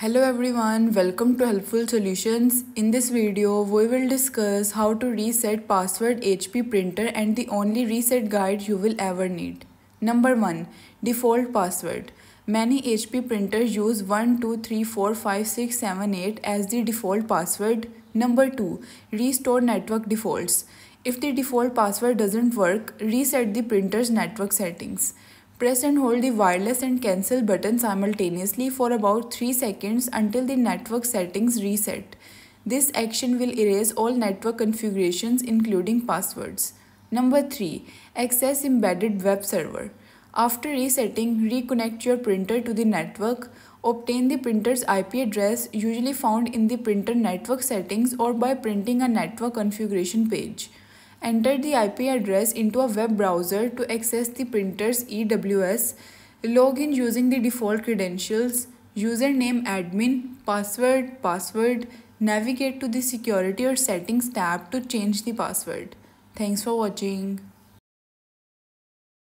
Hello everyone, welcome to Helpful Solutions. In this video, we will discuss how to reset password HP printer and the only reset guide you will ever need. Number 1. Default password. Many HP printers use 1, 2, 3, 4, 5, 6, 7, 8 as the default password. Number 2. Restore network defaults. If the default password doesn't work, reset the printer's network settings. Press and hold the wireless and cancel button simultaneously for about 3 seconds until the network settings reset. This action will erase all network configurations including passwords. Number 3. Access embedded web server. After resetting, reconnect your printer to the network. Obtain the printer's IP address usually found in the printer network settings or by printing a network configuration page. Enter the IP address into a web browser to access the printer's EWS. Log in using the default credentials, username admin, password, password. Navigate to the security or settings tab to change the password. Thanks for watching.